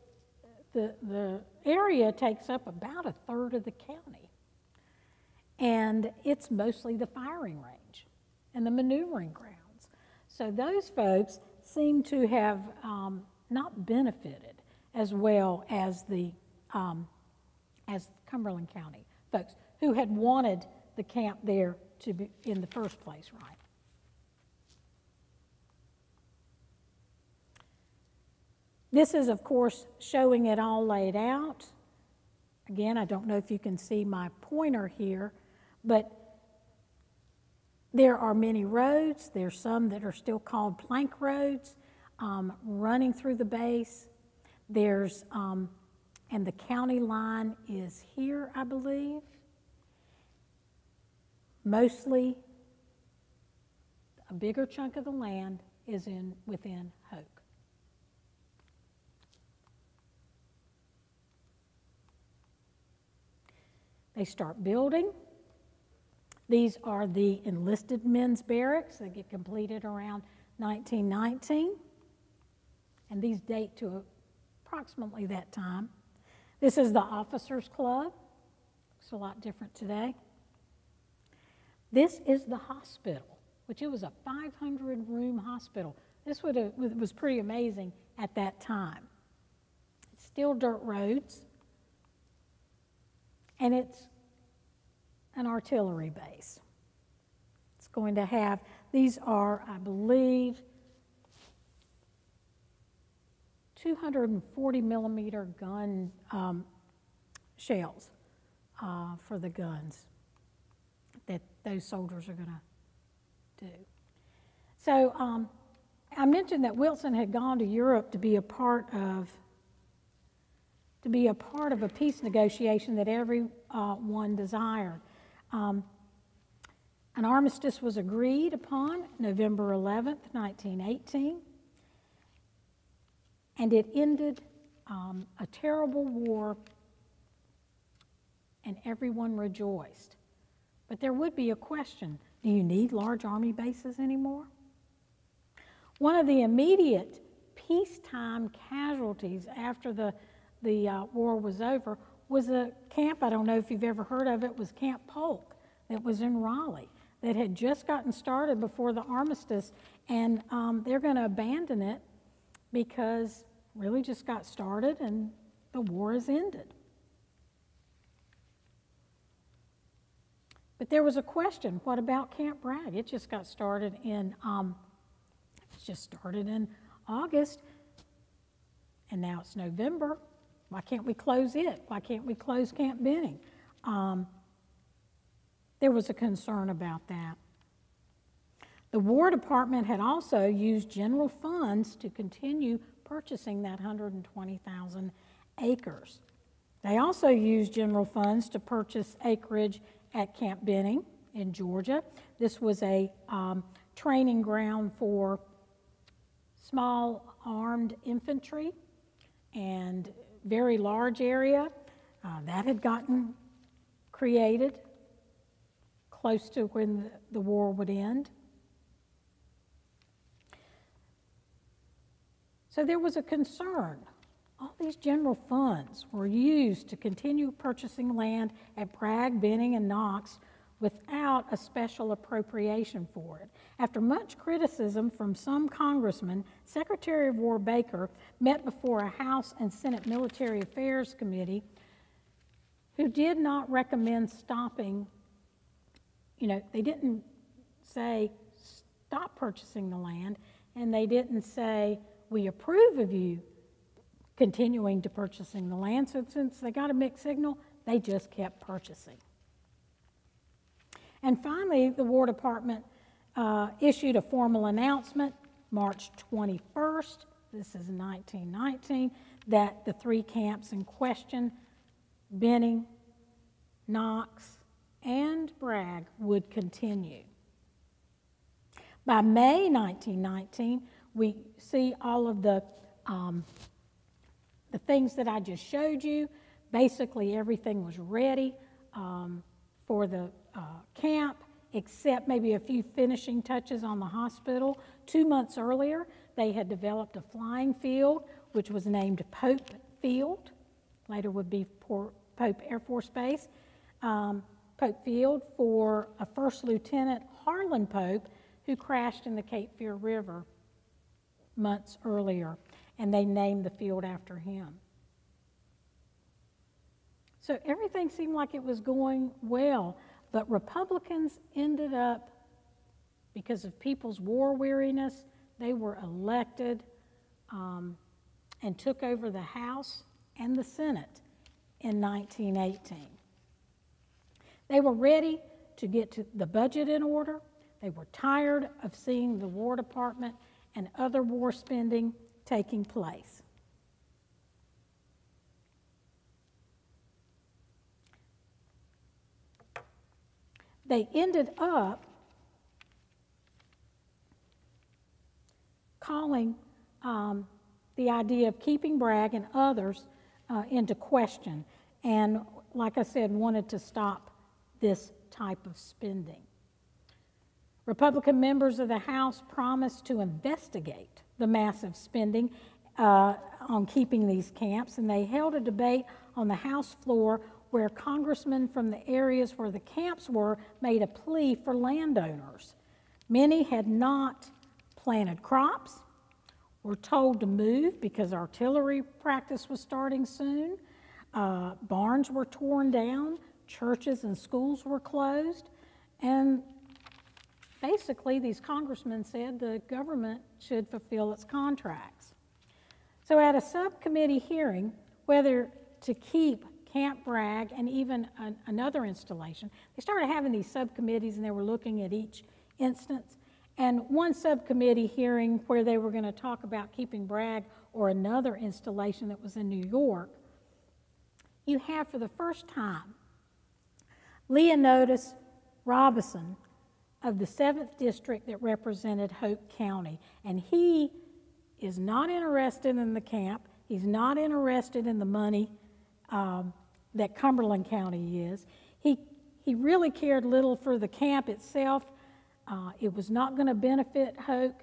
the, the area takes up about a third of the county and it's mostly the firing range and the maneuvering grounds. So those folks seem to have um, not benefited as well as the um, as Cumberland County folks who had wanted the camp there to be in the first place, right? This is, of course, showing it all laid out. Again, I don't know if you can see my pointer here, but there are many roads. There's some that are still called plank roads um, running through the base. There's, um, and the county line is here, I believe. Mostly, a bigger chunk of the land is in within Hoke. They start building. These are the enlisted men's barracks that get completed around 1919. And these date to approximately that time. This is the Officers Club. Looks a lot different today. This is the hospital, which it was a 500 room hospital. This would have, was pretty amazing at that time. It's still dirt roads, and it's an artillery base. It's going to have, these are, I believe, 240 millimeter gun um, shells uh, for the guns that those soldiers are going to do. So um, I mentioned that Wilson had gone to Europe to be a part of to be a part of a peace negotiation that everyone desired. Um, an armistice was agreed upon November 11th, 1918, and it ended um, a terrible war, and everyone rejoiced. But there would be a question do you need large army bases anymore? One of the immediate peacetime casualties after the, the uh, war was over was a camp, I don't know if you've ever heard of it, was Camp Polk that was in Raleigh that had just gotten started before the armistice, and um, they're going to abandon it because really just got started and the war has ended. But there was a question what about Camp Bragg? It just got started in, um, just started in August, and now it's November. Why can't we close it? Why can't we close Camp Benning? Um, there was a concern about that. The War Department had also used general funds to continue purchasing that 120,000 acres. They also used general funds to purchase acreage at Camp Benning in Georgia. This was a um, training ground for small armed infantry and very large area. Uh, that had gotten created close to when the, the war would end. So there was a concern. All these general funds were used to continue purchasing land at Bragg, Benning, and Knox without a special appropriation for it. After much criticism from some congressmen, Secretary of War Baker met before a House and Senate Military Affairs Committee who did not recommend stopping, you know, they didn't say stop purchasing the land, and they didn't say we approve of you continuing to purchasing the land. So since they got a mixed signal, they just kept purchasing. And finally, the War Department uh, issued a formal announcement March 21st, this is 1919, that the three camps in question, Benning, Knox, and Bragg, would continue. By May 1919, we see all of the, um, the things that I just showed you. Basically, everything was ready um, for the uh, camp, except maybe a few finishing touches on the hospital. Two months earlier, they had developed a flying field, which was named Pope Field. Later would be Pope Air Force Base. Um, Pope Field for a First Lieutenant Harlan Pope, who crashed in the Cape Fear River months earlier, and they named the field after him. So everything seemed like it was going well, but Republicans ended up, because of people's war weariness, they were elected um, and took over the House and the Senate in 1918. They were ready to get to the budget in order. They were tired of seeing the War Department and other war spending taking place. They ended up calling um, the idea of keeping Bragg and others uh, into question. And like I said, wanted to stop this type of spending. Republican members of the House promised to investigate the massive spending uh, on keeping these camps, and they held a debate on the House floor where congressmen from the areas where the camps were made a plea for landowners. Many had not planted crops, were told to move because artillery practice was starting soon, uh, barns were torn down, churches and schools were closed, and basically, these congressmen said the government should fulfill its contracts. So, at a subcommittee hearing, whether to keep Camp Bragg and even an, another installation, they started having these subcommittees and they were looking at each instance. And one subcommittee hearing where they were going to talk about keeping Bragg or another installation that was in New York, you have for the first time Leonidas Robinson of the 7th District that represented Hoke County. And he is not interested in the camp, he's not interested in the money um, that Cumberland County is. He, he really cared little for the camp itself. Uh, it was not going to benefit Hoke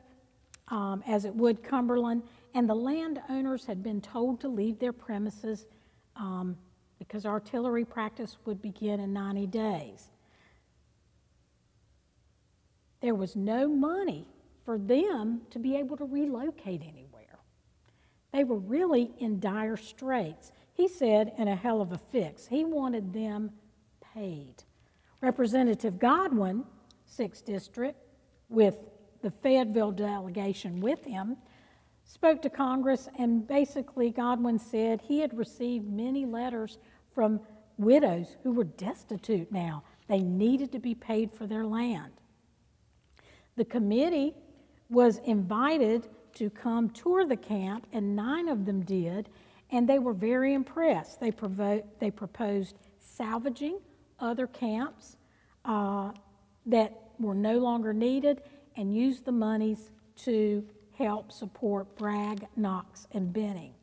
um, as it would Cumberland, and the landowners had been told to leave their premises um, because artillery practice would begin in 90 days. There was no money for them to be able to relocate anywhere. They were really in dire straits. He said, in a hell of a fix. He wanted them paid. Representative Godwin, 6th District, with the Fayetteville delegation with him, spoke to Congress, and basically, Godwin said he had received many letters from widows who were destitute now. They needed to be paid for their land. The committee was invited to come tour the camp, and nine of them did, and they were very impressed. They, provo- they proposed salvaging other camps uh, that were no longer needed and used the monies to help support Bragg, Knox, and Benning.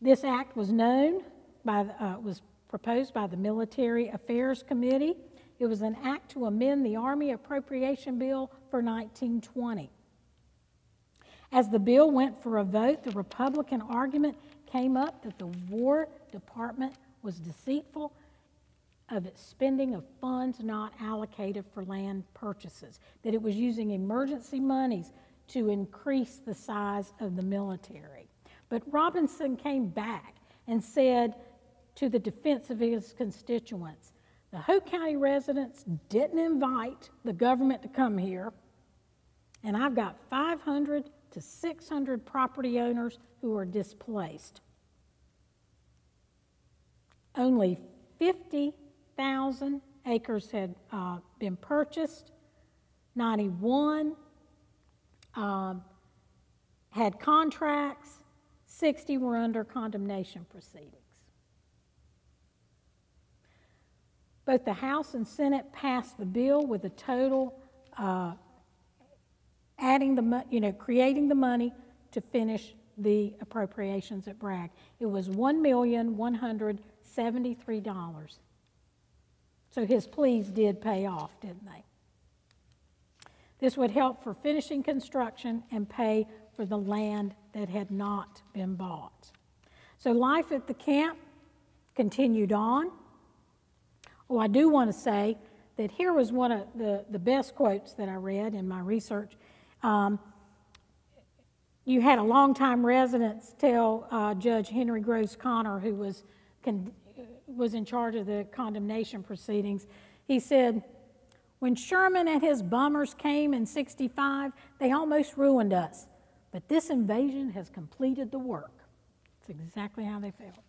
This act was known by the, uh, was proposed by the Military Affairs Committee it was an act to amend the Army Appropriation Bill for 1920. As the bill went for a vote, the Republican argument came up that the War Department was deceitful of its spending of funds not allocated for land purchases, that it was using emergency monies to increase the size of the military. But Robinson came back and said to the defense of his constituents the Hoke County residents didn't invite the government to come here, and I've got 500 to 600 property owners who are displaced. Only 50,000 acres had uh, been purchased, 91 um, had contracts, 60 were under condemnation proceedings. Both the House and Senate passed the bill with a total uh, adding the you know creating the money to finish the appropriations at Bragg. It was one million one hundred seventy-three dollars. So his pleas did pay off, didn't they? This would help for finishing construction and pay for the land that had not been bought. So life at the camp continued on. Oh, I do want to say that here was one of the, the best quotes that I read in my research. Um, you had a longtime resident tell uh, Judge Henry Groves Connor, who was, was in charge of the condemnation proceedings, he said, When Sherman and his bummers came in 65, they almost ruined us. But this invasion has completed the work. That's exactly how they felt.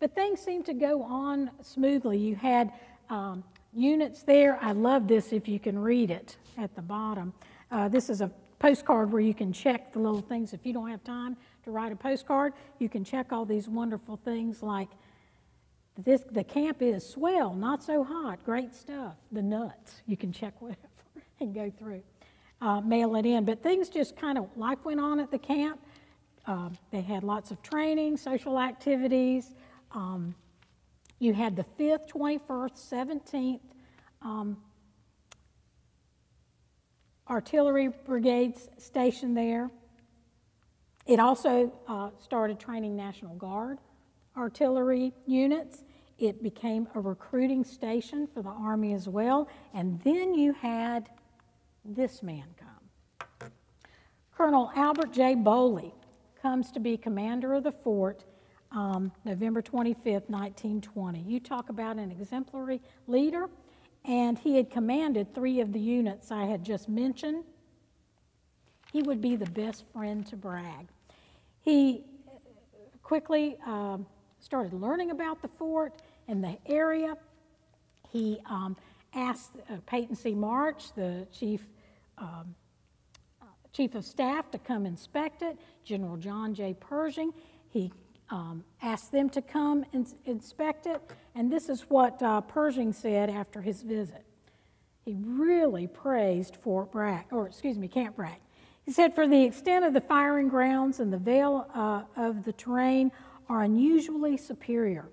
But things seemed to go on smoothly. You had um, units there. I love this if you can read it at the bottom. Uh, this is a postcard where you can check the little things. If you don't have time to write a postcard, you can check all these wonderful things like this, the camp is swell, not so hot, great stuff. The nuts, you can check whatever (laughs) and go through, uh, mail it in. But things just kind of, life went on at the camp. um, they had lots of training, social activities. Um, you had the 5th, 21st, 17th um, artillery brigades stationed there. It also uh, started training National Guard artillery units. It became a recruiting station for the Army as well. And then you had this man come. Colonel Albert J. Bowley comes to be commander of the fort um, November 25th, 1920. You talk about an exemplary leader, and he had commanded three of the units I had just mentioned. He would be the best friend to Bragg. He quickly um, started learning about the fort and the area. He um, asked uh, Peyton C. March, the chief, um, chief of staff, to come inspect it. General John J. Pershing, he um, asked them to come and inspect it. And this is what uh, Pershing said after his visit. He really praised Fort Bragg, or excuse me, Camp Bragg. He said, For the extent of the firing grounds and the veil uh, of the terrain are unusually superior.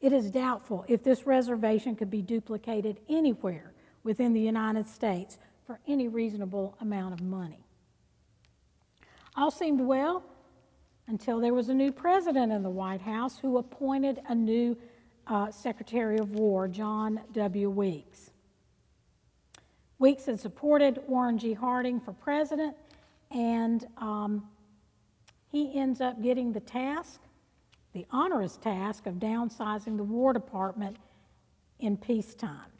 It is doubtful if this reservation could be duplicated anywhere within the United States for any reasonable amount of money. All seemed well until there was a new president in the White House who appointed a new uh, Secretary of War, John W. Weeks. Weeks had supported Warren G. Harding for president, and um, he ends up getting the task, the onerous task, of downsizing the War Department in peacetime.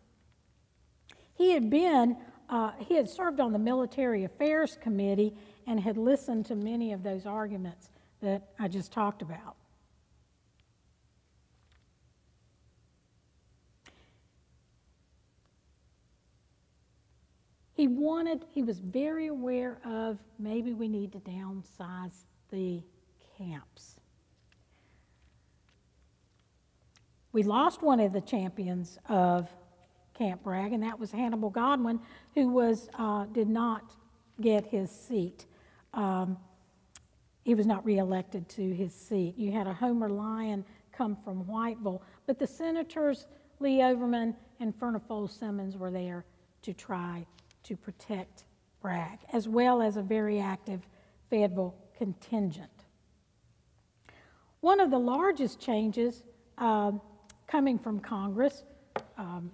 He had been, uh, he had served on the Military Affairs Committee and had listened to many of those arguments that I just talked about. He wanted, he was very aware of maybe we need to downsize the camps. We lost one of the champions of Camp Bragg, and that was Hannibal Godwin, who was, uh, did not get his seat. Um, he was not reelected to his seat. You had a Homer Lyon come from Whiteville, but the senators, Lee Overman and Furnifold Simmons, were there to try to protect Bragg, as well as a very active Fayetteville contingent. One of the largest changes uh, coming from Congress um,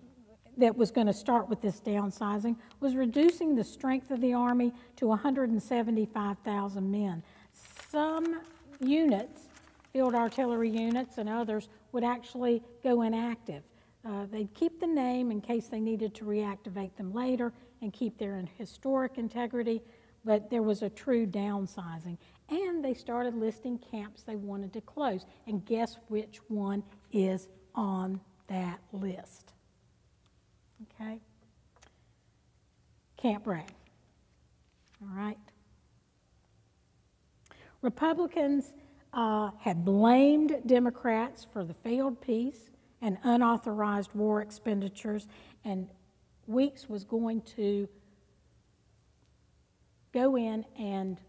that was going to start with this downsizing was reducing the strength of the Army to 175,000 men some units, field artillery units and others, would actually go inactive. Uh, they'd keep the name in case they needed to reactivate them later and keep their historic integrity, but there was a true downsizing. And they started listing camps they wanted to close. And guess which one is on that list? Okay? Camp Bragg. All right? Republicans uh, had blamed Democrats for the failed peace and unauthorized war expenditures, and Weeks was going to go in and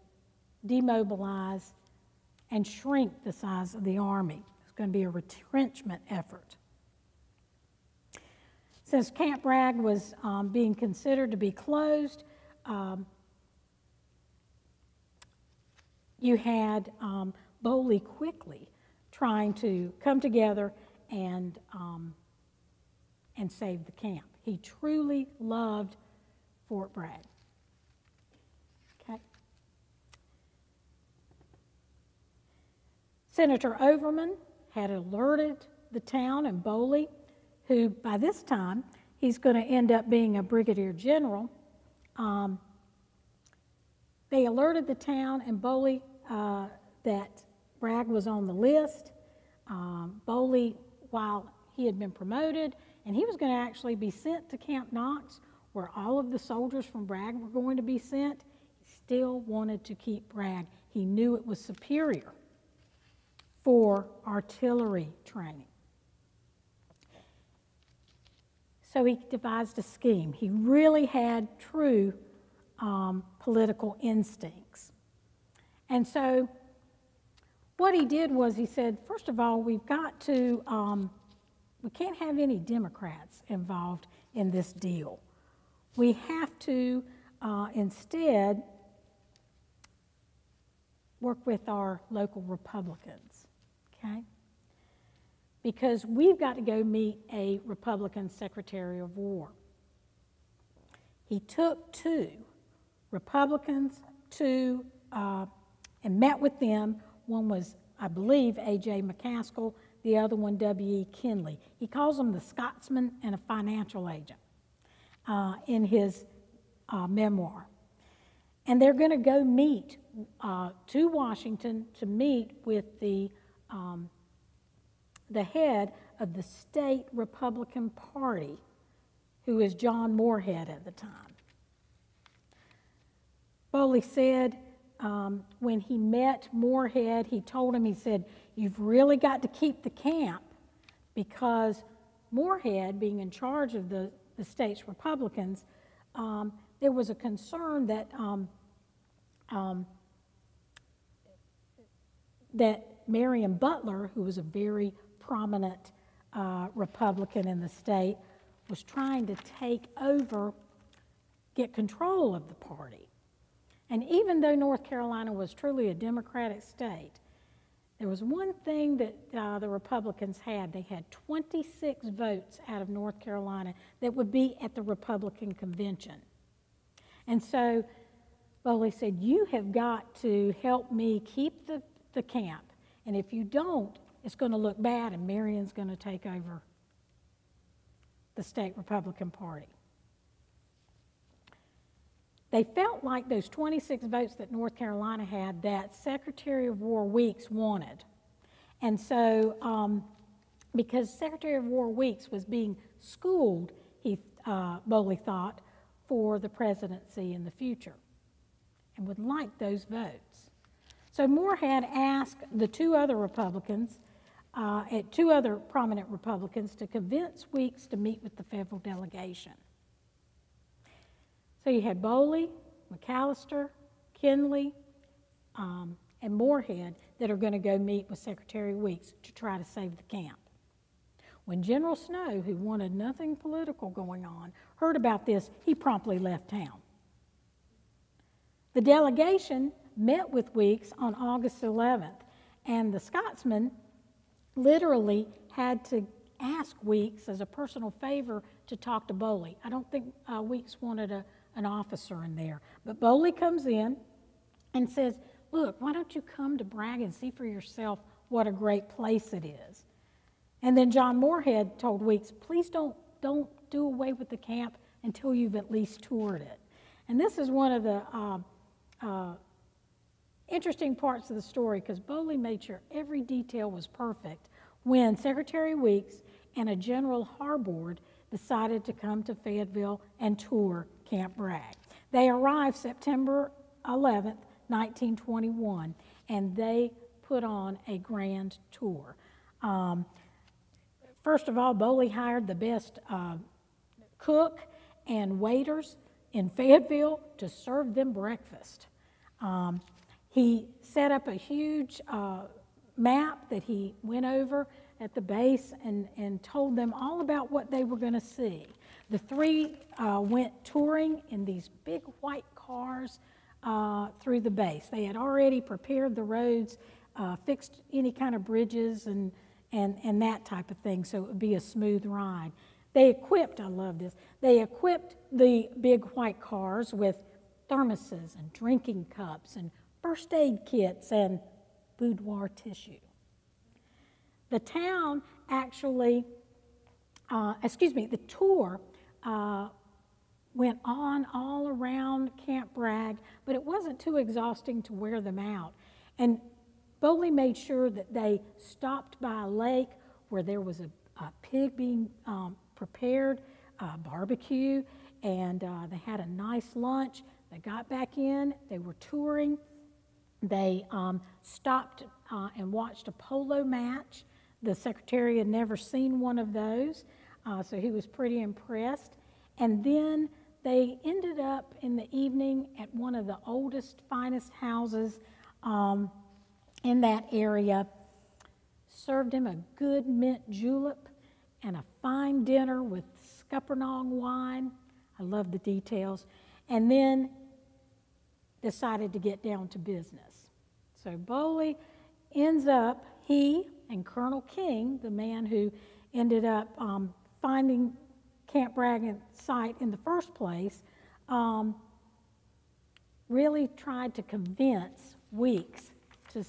demobilize and shrink the size of the army. It's going to be a retrenchment effort. Since Camp Bragg was um, being considered to be closed, um, you had um, Bowley quickly trying to come together and, um, and save the camp. He truly loved Fort Bragg. Okay. Senator Overman had alerted the town and Bowley, who by this time he's going to end up being a brigadier general. Um, they alerted the town, and Bowley uh, that Bragg was on the list. Um, Bowley, while he had been promoted, and he was going to actually be sent to Camp Knox, where all of the soldiers from Bragg were going to be sent, he still wanted to keep Bragg. He knew it was superior for artillery training. So he devised a scheme. He really had true um, political instincts. And so what he did was he said, first of all, we've got to, um, we can't have any Democrats involved in this deal. We have to uh, instead work with our local Republicans, okay? Because we've got to go meet a Republican Secretary of War. He took two Republicans, two, uh, and met with them. One was, I believe, A.J. McCaskill, the other one, W.E. Kinley. He calls them the Scotsman and a financial agent uh, in his uh, memoir. And they're going to go meet uh, to Washington to meet with the, um, the head of the state Republican Party, who is John Morehead at the time. Bowley said um, when he met Morehead, he told him, he said, You've really got to keep the camp because Morehead, being in charge of the, the state's Republicans, um, there was a concern that um, um, that Marion Butler, who was a very prominent uh, Republican in the state, was trying to take over, get control of the party. And even though North Carolina was truly a Democratic state, there was one thing that uh, the Republicans had. They had 26 votes out of North Carolina that would be at the Republican convention. And so Bowley said, You have got to help me keep the, the camp. And if you don't, it's going to look bad, and Marion's going to take over the state Republican Party. They felt like those 26 votes that North Carolina had that Secretary of War Weeks wanted. And so, um, because Secretary of War Weeks was being schooled, he, uh, Bowley thought, for the presidency in the future and would like those votes. So Morehead asked the two other Republicans, uh, two other prominent Republicans, to convince Weeks to meet with the federal delegation. So you had Bowley, McAllister, Kinley, um, and Morehead that are going to go meet with Secretary Weeks to try to save the camp. When General Snow, who wanted nothing political going on, heard about this, he promptly left town. The delegation met with Weeks on August 11th, and the Scotsman literally had to ask Weeks as a personal favor to talk to Bowley. I don't think uh, Weeks wanted a, an officer in there. But Bowley comes in and says, Look, why don't you come to Bragg and see for yourself what a great place it is? And then John Morehead told Weeks, Please don't, don't do away with the camp until you've at least toured it. And this is one of the uh, uh, interesting parts of the story because Bowley made sure every detail was perfect when Secretary Weeks and a General Harbord decided to come to Fayetteville and tour Camp Bragg. They arrived September 11th, 1921, and they put on a grand tour. Um, first of all, Bowley hired the best uh, cook and waiters in Fayetteville to serve them breakfast. Um, he set up a huge uh, map that he went over at the base and, and told them all about what they were going to see. The three uh, went touring in these big white cars uh, through the base. They had already prepared the roads, uh, fixed any kind of bridges, and, and, and that type of thing, so it would be a smooth ride. They equipped, I love this, they equipped the big white cars with thermoses and drinking cups and first aid kits and boudoir tissue. The town actually, uh, excuse me, the tour uh, went on all around Camp Bragg, but it wasn't too exhausting to wear them out. And Bowley made sure that they stopped by a lake where there was a, a pig being um, prepared, a barbecue, and uh, they had a nice lunch. They got back in, they were touring. They um, stopped uh, and watched a polo match. The secretary had never seen one of those, uh, so he was pretty impressed. And then they ended up in the evening at one of the oldest, finest houses um, in that area served him a good mint julep and a fine dinner with scuppernong wine. I love the details. And then decided to get down to business. So Bowley ends up, he and Colonel King, the man who ended up um, finding Camp Bragg site in the first place, um, really tried to convince Weeks to,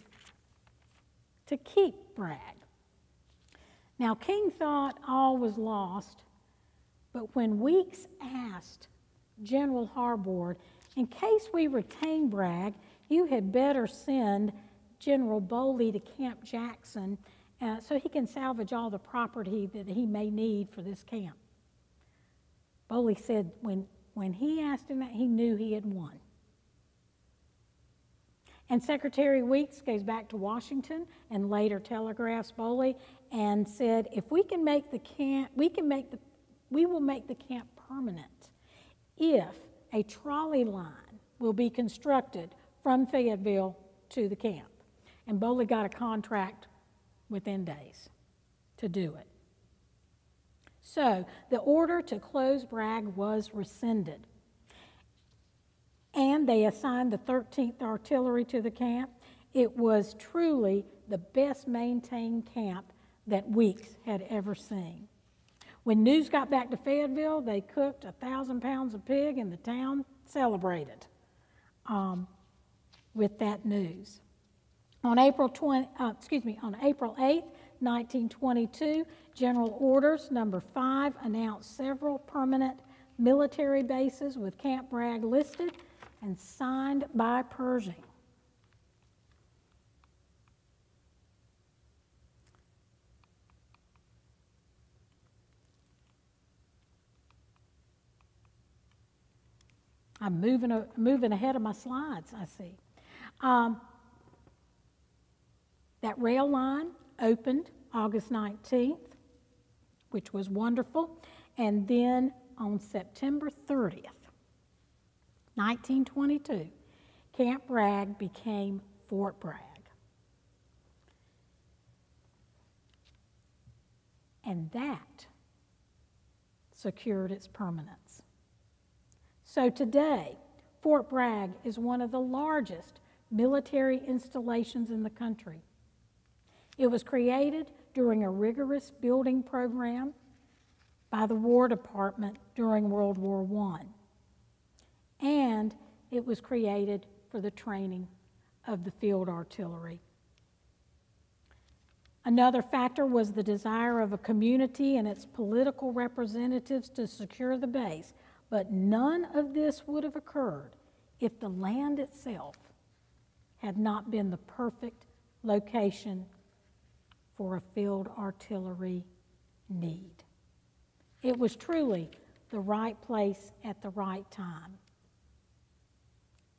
to keep Bragg. Now, King thought all was lost, but when Weeks asked General Harbord, in case we retain Bragg, you had better send General Bowley to Camp Jackson uh, so he can salvage all the property that he may need for this camp. Bowley said when, when he asked him that, he knew he had won. And Secretary Weeks goes back to Washington and later telegraphs Bowley and said, if we can make the camp, we can make the, we will make the camp permanent if a trolley line will be constructed from Fayetteville to the camp. And Bowley got a contract within days to do it. So the order to close Bragg was rescinded and they assigned the 13th Artillery to the camp. It was truly the best maintained camp that Weeks had ever seen. When news got back to Fayetteville, they cooked a thousand pounds of pig, and the town celebrated um, with that news. On April 20, uh, excuse me, on April 8, 1922, General Orders Number 5 announced several permanent military bases with Camp Bragg listed and signed by Pershing. I'm moving, moving ahead of my slides, I see. Um, that rail line opened August 19th, which was wonderful. And then on September 30th, 1922, Camp Bragg became Fort Bragg. And that secured its permanence. So today, Fort Bragg is one of the largest military installations in the country. It was created during a rigorous building program by the War Department during World War I and it was created for the training of the field artillery. Another factor was the desire of a community and its political representatives to secure the base, but none of this would have occurred if the land itself had not been the perfect location for a field artillery need. It was truly the right place at the right time.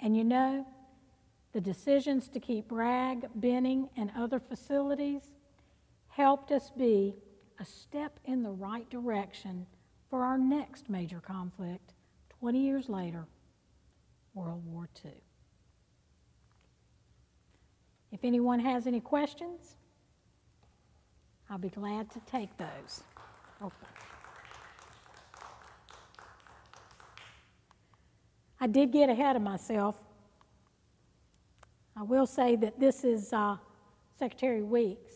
And you know, the decisions to keep Bragg, Benning, and other facilities helped us be a step in the right direction for our next major conflict 20 years later, World War II. If anyone has any questions, I'll be glad to take those. I did get ahead of myself. I will say that this is uh, Secretary Weeks.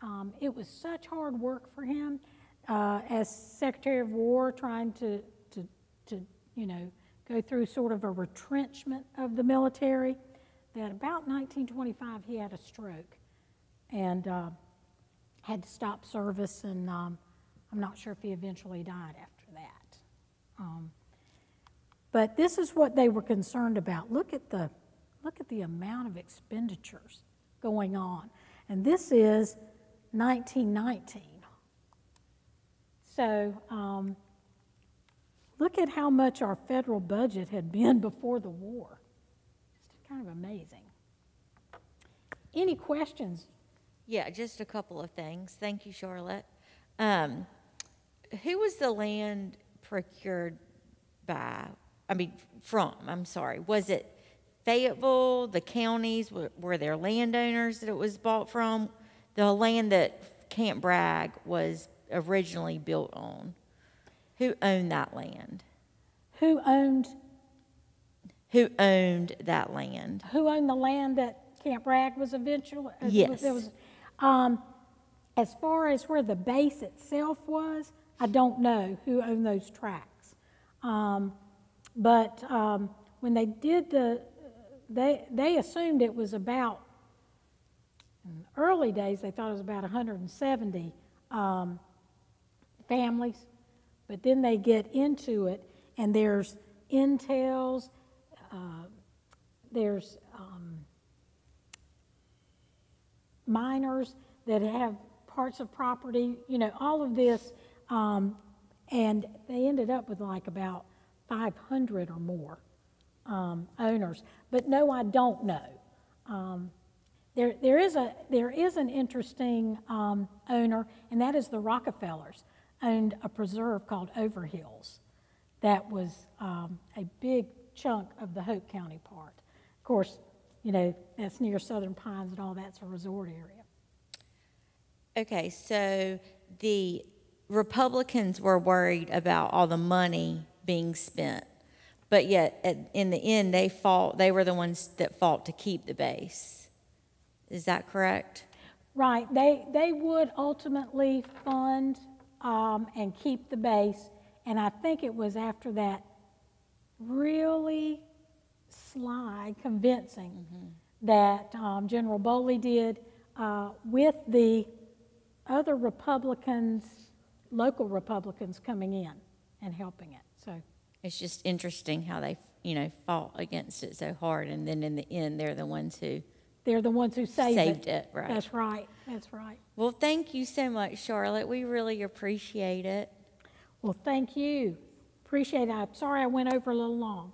Um, it was such hard work for him uh, as Secretary of War, trying to, to, to, you know, go through sort of a retrenchment of the military. That about 1925 he had a stroke and uh, had to stop service, and um, I'm not sure if he eventually died after that. Um, but this is what they were concerned about. Look at the, look at the amount of expenditures going on. And this is 1919. So um, look at how much our federal budget had been before the war. Just kind of amazing. Any questions? Yeah, just a couple of things. Thank you, Charlotte. Um, who was the land procured by? I mean, from, I'm sorry. Was it Fayetteville, the counties, were, were there landowners that it was bought from? The land that Camp Bragg was originally built on. Who owned that land? Who owned, Who owned that land? who owned the land that Camp Bragg was eventually? uh, Yes. was- Um, as far as where the base itself was, I don't know who owned those tracks. Um, but, um, when they did the, they, they assumed it was about, in the early days, they thought it was about hundred and seventy, um, families. But then they get into it, and there's intels, uh, there's um, minors that have parts of property, you know, all of this. Um, and they ended up with like about 500 or more um, owners. But no, I don't know. Um, there, there, is a, there is an interesting um, owner, and that is the Rockefellers, owned a preserve called Overhills. That was um, a big chunk of the Hoke County part. Of course, you know, that's near Southern Pines and all that's a resort area. Okay, so the Republicans were worried about all the money being spent, but yet at, in the end, they fought. They were the ones that fought to keep the base. Is that correct? Right, they, they would ultimately fund um, and keep the base, and I think it was after that really sly convincing that um, General Bowley did uh, with the other Republicans, local Republicans coming in and helping it, so. It's just interesting how they, you know, fought against it so hard, and then in the end, they're the ones who. They're the ones who saved it. Saved it, right. That's right, that's right. Well, thank you so much, Charlotte. We really appreciate it. Well, thank you. Appreciate it. I'm sorry I went over a little long.